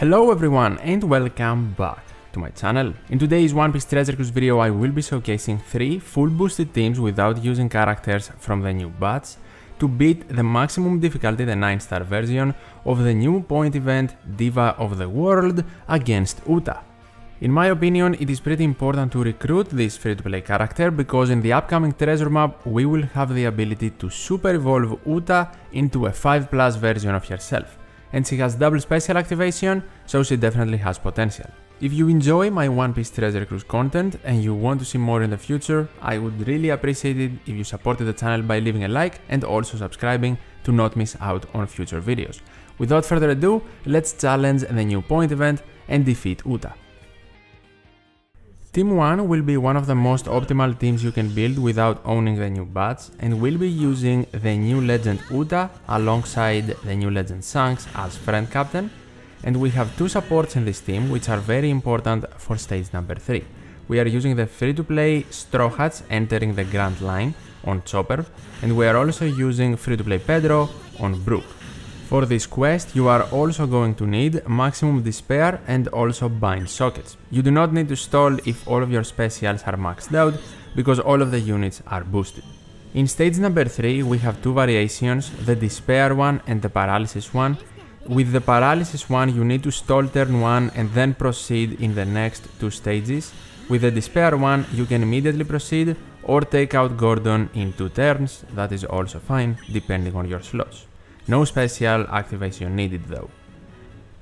Hello everyone and welcome back to my channel. In today's One Piece Treasure Cruise video I will be showcasing 3 full boosted teams without using characters from the new batch to beat the maximum difficulty the 9 star version of the new point event Diva of the World against Uta. In my opinion, it is pretty important to recruit this free-to-play character because in the upcoming treasure map we will have the ability to super evolve Uta into a 5 plus version of herself. And she has double special activation, so she definitely has potential. If you enjoy my One Piece Treasure Cruise content and you want to see more in the future, I would really appreciate it if you supported the channel by leaving a like and also subscribing to not miss out on future videos. Without further ado, let's challenge the new point event and defeat Uta. Team 1 will be one of the most optimal teams you can build without owning the new batch and will be using the new legend Uta alongside the new legend Shanks as friend captain and we have two supports in this team which are very important for stage number 3. We are using the free to play Straw Hats entering the Grand Line on Chopper and we are also using free to play Pedro on Brook. For this quest, you are also going to need maximum despair and also bind sockets. You do not need to stall if all of your specials are maxed out, because all of the units are boosted. In stage number 3, we have two variations, the despair one and the paralysis one. With the paralysis one, you need to stall turn 1 and then proceed in the next two stages. With the despair one, you can immediately proceed or take out Gordon in two turns, that is also fine, depending on your slots. No special activation needed though.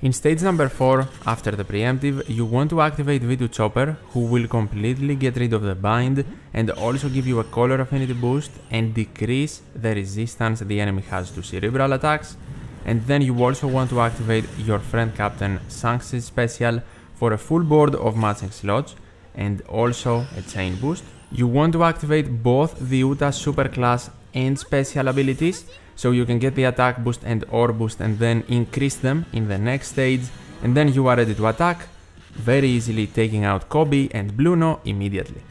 In stage number 4, after the preemptive, you want to activate V2 Chopper, who will completely get rid of the bind and also give you a color affinity boost and decrease the resistance the enemy has to cerebral attacks. And then you also want to activate your friend captain Shanks' special for a full board of matching slots and also a chain boost. You want to activate both the Uta superclass and special abilities so you can get the attack boost and orb boost and then increase them in the next stage and then you are ready to attack, very easily taking out Koby and Blueno immediately.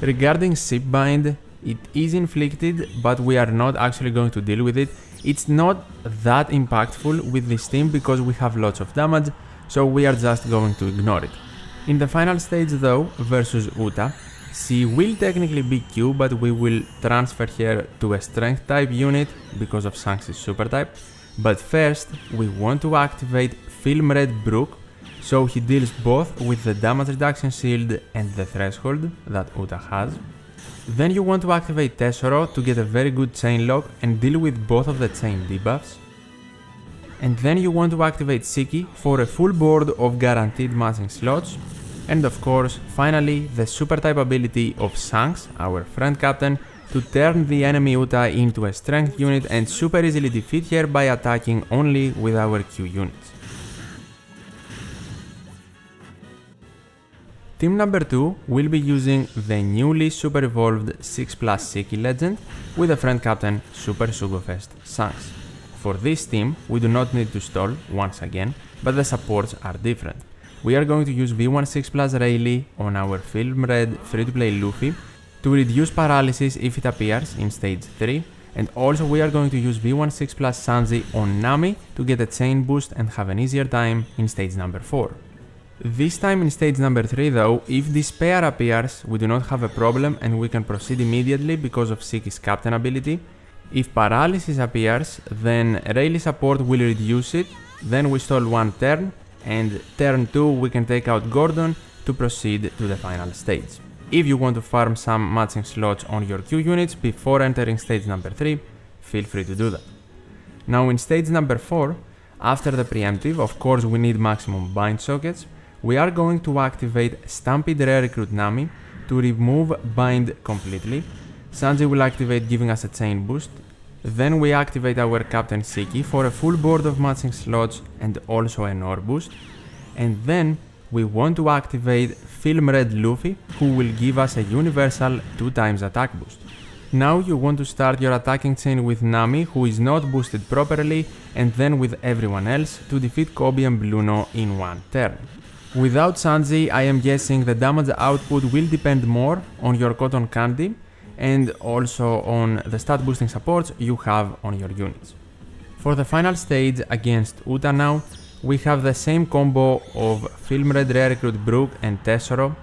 Regarding Ship Bind, it is inflicted but we are not actually going to deal with it. It's not that impactful with this team because we have lots of damage so we are just going to ignore it. In the final stage though, versus Uta, she will technically be Q, but we will transfer her to a strength type unit because of Shanks' super type. But first, we want to activate Film Red Brook, so he deals both with the damage reduction shield and the threshold that Uta has. Then you want to activate Tesoro to get a very good chain lock and deal with both of the chain debuffs. And then you want to activate Shiki for a full board of guaranteed matching slots and of course, finally, the super type ability of Shanks, our friend captain, to turn the enemy Uta into a strength unit and super easily defeat her by attacking only with our Q units. Team number 2 will be using the newly super evolved 6 plus Shiki legend with a friend captain Super Sugofest Shanks. For this team, we do not need to stall once again, but the supports are different we are going to use V16 plus Rayleigh on our Film Red free-to-play Luffy to reduce paralysis if it appears in stage 3 and also we are going to use V16 plus Sanji on Nami to get a chain boost and have an easier time in stage number 4. This time in stage number 3 though, if Despair appears, we do not have a problem and we can proceed immediately because of Shiki's captain ability. If Paralysis appears, then Rayleigh support will reduce it, then we stall one turn and turn 2 we can take out Gordon to proceed to the final stage. If you want to farm some matching slots on your Q units before entering stage number 3, feel free to do that. Now in stage number 4, after the preemptive, of course we need maximum bind sockets, we are going to activate Stampede Rare Recruit Nami to remove bind completely. Sanji will activate giving us a chain boost then we activate our Captain Shiki for a full board of matching slots and also an orb boost. And then we want to activate Film Red Luffy who will give us a universal 2 times attack boost. Now you want to start your attacking chain with Nami who is not boosted properly and then with everyone else to defeat Koby and Blueno in one turn. Without Sanji I am guessing the damage output will depend more on your cotton candy and also on the stat boosting supports you have on your units. For the final stage against Uta now, we have the same combo of Film Red Rare Recruit Brook and Tesoro,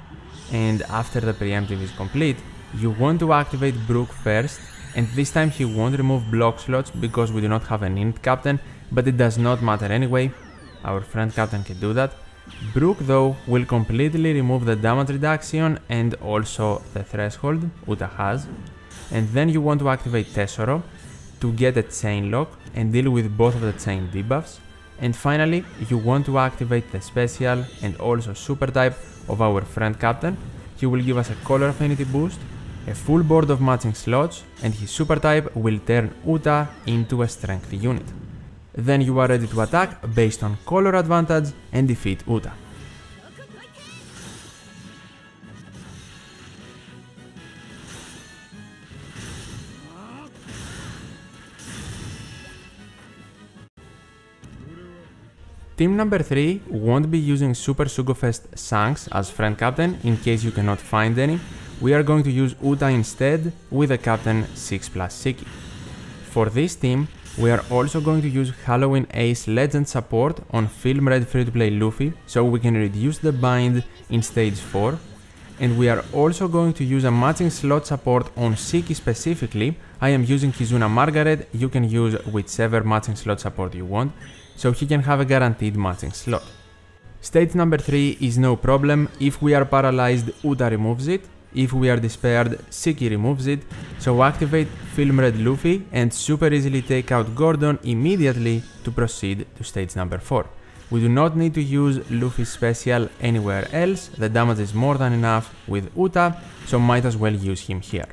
and after the preemptive is complete, you want to activate Brook first, and this time he won't remove block slots because we do not have an int captain, but it does not matter anyway, our friend captain can do that. Brook though will completely remove the damage reduction and also the threshold Uta has, and then you want to activate Tesoro to get a chain lock and deal with both of the chain debuffs, and finally, you want to activate the special and also super type of our friend captain. He will give us a color affinity boost, a full board of matching slots, and his super type will turn Uta into a strength unit. Then you are ready to attack based on color advantage and defeat Uta. Team number 3 won't be using Super Sugofest Shanks as friend captain in case you cannot find any. We are going to use Uta instead with a captain 6 plus Shiki. For this team, we are also going to use Halloween Ace Legend support on Film Red Free to Play Luffy so we can reduce the bind in stage 4 and we are also going to use a matching slot support on Shiki specifically. I am using Kizuna Margaret, you can use whichever matching slot support you want so he can have a guaranteed matching slot. Stage number 3 is no problem, if we are paralyzed Uta removes it, if we are despaired Shiki removes it, so activate Film Red Luffy and super easily take out Gordon immediately to proceed to stage number 4. We do not need to use Luffy's special anywhere else, the damage is more than enough with Uta, so might as well use him here.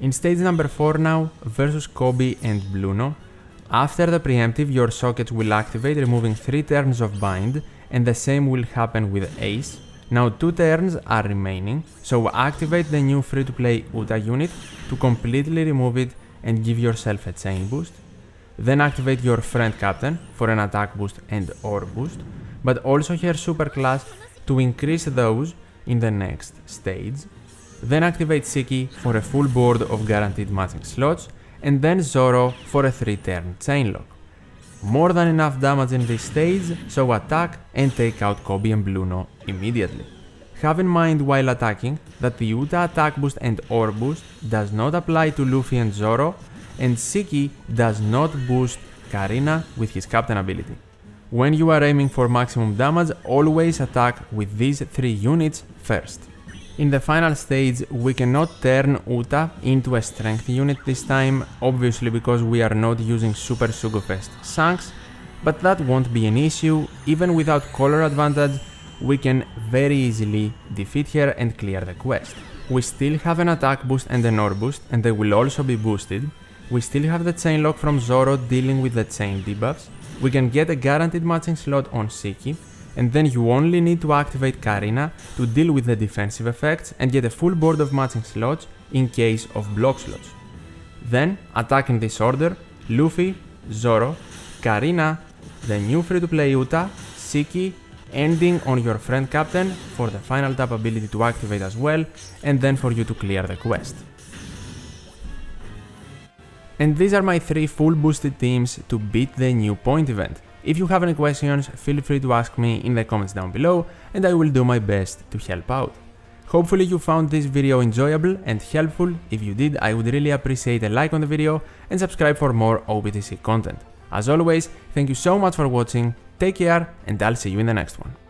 In stage number 4 now, versus Koby and Blueno, after the preemptive, your sockets will activate removing 3 turns of bind and the same will happen with Ace. Now 2 turns are remaining, so activate the new free-to-play Uta unit to completely remove it and give yourself a chain boost. Then activate your friend captain for an attack boost and orb boost, but also her super class to increase those in the next stage. Then activate Shiki for a full board of guaranteed matching slots and then Zoro for a 3 turn chainlock. More than enough damage in this stage, so attack and take out Koby and Blueno immediately. Have in mind while attacking that the Uta attack boost and orb boost does not apply to Luffy and Zoro, and Shiki does not boost Carina with his captain ability. When you are aiming for maximum damage, always attack with these 3 units first. In the final stage, we cannot turn Uta into a strength unit this time, obviously because we are not using Super Sugofest Shanks, but that won't be an issue, even without color advantage, we can very easily defeat her and clear the quest. We still have an attack boost and an orb boost, and they will also be boosted. We still have the chain lock from Zoro dealing with the chain debuffs. We can get a guaranteed matching slot on Shiki, and then you only need to activate Carina to deal with the defensive effects and get a full board of matching slots in case of block slots. Then, attack in this order, Luffy, Zoro, Carina, the new free-to-play Uta, Shiki, ending on your friend captain for the final tap ability to activate as well, and then for you to clear the quest. And these are my 3 full boosted teams to beat the new point event. If you have any questions, feel free to ask me in the comments down below and I will do my best to help out. Hopefully you found this video enjoyable and helpful, if you did I would really appreciate a like on the video and subscribe for more OPTC content. As always, thank you so much for watching, take care and I'll see you in the next one.